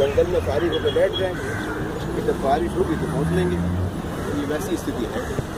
जंगल में फारिग होकर बैठ जाएँगे जब बारिश होगी तो पहुँच लेंगे। तो ये वैसी स्थिति है।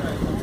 All right.